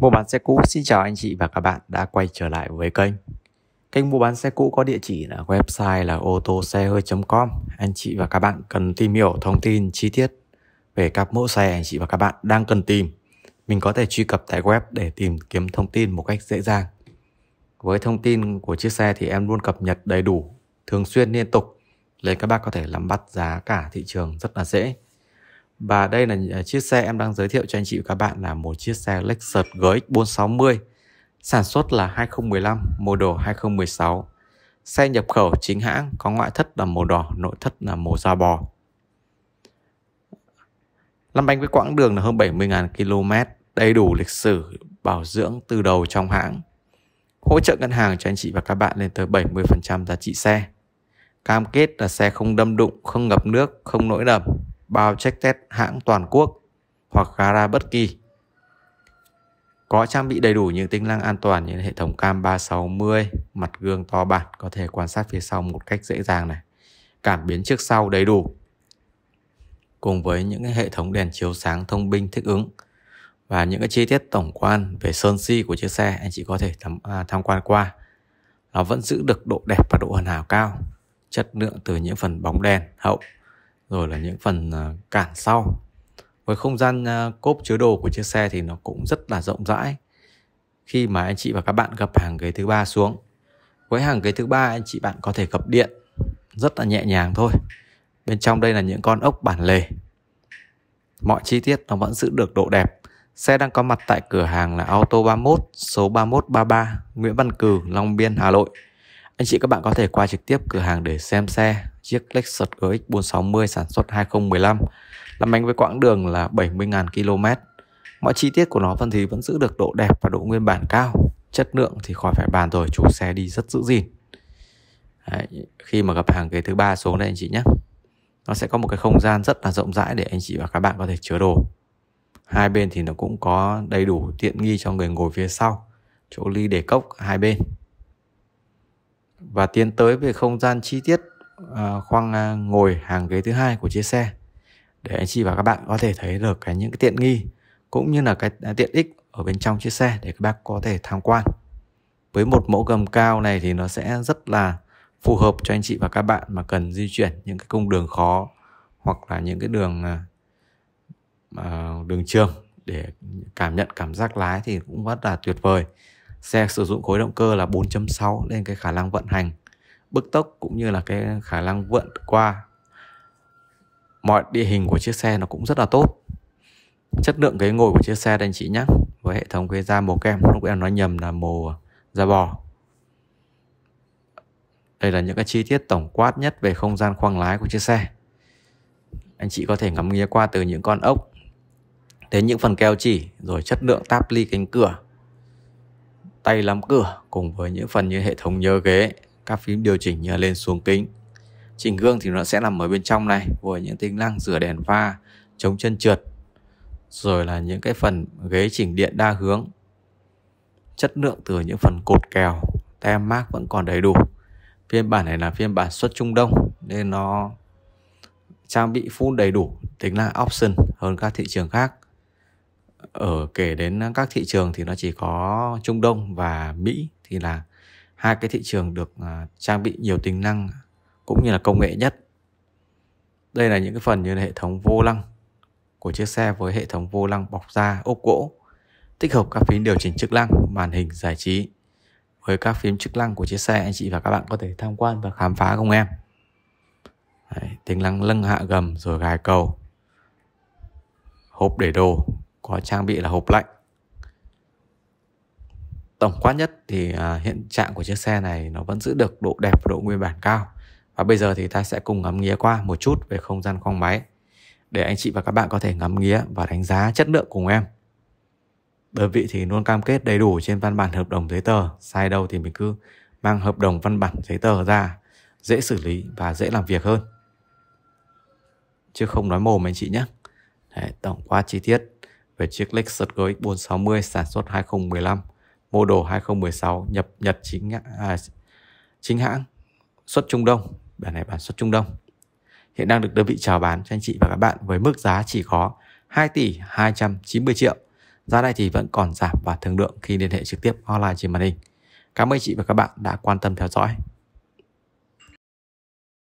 Mua bán xe cũ xin chào anh chị và các bạn đã quay trở lại với kênh. Kênh mua bán xe cũ có địa chỉ là website là ô tô xe hơi.com. Anh chị và các bạn cần tìm hiểu thông tin chi tiết về các mẫu xe anh chị và các bạn đang cần tìm. Mình có thể truy cập tại web để tìm kiếm thông tin một cách dễ dàng. Với thông tin của chiếc xe thì em luôn cập nhật đầy đủ, thường xuyên liên tục nên các bác có thể nắm bắt giá cả thị trường rất là dễ. Và đây là à, chiếc xe em đang giới thiệu cho anh chị và các bạn là một chiếc xe Lexus GX 460 Sản xuất là 2015, model 2016 Xe nhập khẩu chính hãng có ngoại thất là màu đỏ, nội thất là màu da bò. Lăn bánh với quãng đường là hơn 70.000 km Đầy đủ lịch sử bảo dưỡng từ đầu trong hãng. Hỗ trợ ngân hàng cho anh chị và các bạn lên tới 70% giá trị xe. Cam kết là xe không đâm đụng, không ngập nước, không nỗi đầm bao check test hãng toàn quốc hoặc gara bất kỳ. Có trang bị đầy đủ những tính năng an toàn như hệ thống cam 360, mặt gương to bản có thể quan sát phía sau một cách dễ dàng này. Cảm biến trước sau đầy đủ. Cùng với những hệ thống đèn chiếu sáng thông minh thích ứng và những cái chi tiết tổng quan về sơn si của chiếc xe anh chị có thể tham, à, tham quan qua. Nó vẫn giữ được độ đẹp và độ hoàn hảo cao, chất lượng từ những phần bóng đèn hậu rồi là những phần à, cản sau. Với không gian à, cốp chứa đồ của chiếc xe thì nó cũng rất là rộng rãi. Khi mà anh chị và các bạn gập hàng ghế thứ ba xuống, với hàng ghế thứ ba anh chị bạn có thể gập điện rất là nhẹ nhàng thôi. Bên trong đây là những con ốc bản lề. Mọi chi tiết nó vẫn giữ được độ đẹp. Xe đang có mặt tại cửa hàng là Auto 31 số 3133 Nguyễn Văn Cừ Long Biên, Hà Nội. Anh chị các bạn có thể qua trực tiếp cửa hàng để xem xe chiếc Lexus GX 460 sản xuất 2015 làm bánh với quãng đường là 70.000 km. Mọi chi tiết của nó phần thì vẫn giữ được độ đẹp và độ nguyên bản cao. Chất lượng thì khỏi phải bàn rồi, chủ xe đi rất giữ gìn. Đấy, khi mà gặp hàng ghế thứ ba xuống đây anh chị nhé. Nó sẽ có một cái không gian rất là rộng rãi để anh chị và các bạn có thể chứa đồ. Hai bên thì nó cũng có đầy đủ tiện nghi cho người ngồi phía sau. Chỗ ly để cốc hai bên và tiến tới về không gian chi tiết uh, khoang uh, ngồi hàng ghế thứ hai của chiếc xe. Để anh chị và các bạn có thể thấy được cái những cái tiện nghi cũng như là cái à, tiện ích ở bên trong chiếc xe để các bác có thể tham quan. Với một mẫu gầm cao này thì nó sẽ rất là phù hợp cho anh chị và các bạn mà cần di chuyển những cái cung đường khó hoặc là những cái đường uh, đường trường để cảm nhận cảm giác lái thì cũng rất là tuyệt vời. Xe sử dụng khối động cơ là 4.6 nên cái khả năng vận hành bức tốc cũng như là cái khả năng vượt qua mọi địa hình của chiếc xe nó cũng rất là tốt. Chất lượng ghế ngồi của chiếc xe đây anh chị nhé với hệ thống ghế da màu kem lúc em nói nhầm là màu da bò. Đây là những cái chi tiết tổng quát nhất về không gian khoang lái của chiếc xe. Anh chị có thể ngắm nghía qua từ những con ốc đến những phần keo chỉ rồi chất lượng táp ly cánh cửa tay nắm cửa cùng với những phần như hệ thống nhớ ghế, các phím điều chỉnh như lên xuống kính. Chỉnh gương thì nó sẽ nằm ở bên trong này với những tính năng rửa đèn pha, chống chân trượt. Rồi là những cái phần ghế chỉnh điện đa hướng. Chất lượng từ những phần cột kèo, tem mác vẫn còn đầy đủ. Phiên bản này là phiên bản xuất Trung Đông nên nó trang bị full đầy đủ tính năng option hơn các thị trường khác ở kể đến các thị trường thì nó chỉ có Trung Đông và Mỹ thì là hai cái thị trường được uh, trang bị nhiều tính năng cũng như là công nghệ nhất. Đây là những cái phần như là hệ thống vô lăng của chiếc xe với hệ thống vô lăng bọc da ốp gỗ, tích hợp các phím điều chỉnh chức năng, màn hình giải trí. Với các phím chức năng của chiếc xe anh chị và các bạn có thể tham quan và khám phá cùng em. Đấy, tính năng lưng hạ gầm rồi gài cầu hộp để đồ có trang bị là hộp lạnh tổng quát nhất thì à, hiện trạng của chiếc xe này nó vẫn giữ được độ đẹp và độ nguyên bản cao. Và bây giờ thì ta sẽ cùng ngắm nghía qua một chút về không gian khoang máy. Để anh chị và các bạn có thể ngắm nghía và đánh giá chất lượng cùng em. Đơn vị thì luôn cam kết đầy đủ trên văn bản hợp đồng giấy tờ. Sai đâu thì mình cứ mang hợp đồng văn bản giấy tờ ra dễ xử lý và dễ làm việc hơn. Chứ không nói mồm anh chị nhé. Đấy, tổng quát chi tiết về chiếc Lexus GX 460 sản xuất 2015, model 2016 nhập Nhật chính à, chính hãng xuất Trung Đông, bản này bản xuất Trung Đông. Hiện đang được đơn vị chào bán cho anh chị và các bạn với mức giá chỉ có 2 tỷ 290 triệu. Giá này thì vẫn còn giảm và thương lượng khi liên hệ trực tiếp online trên màn hình. Cảm ơn chị và các bạn đã quan tâm theo dõi.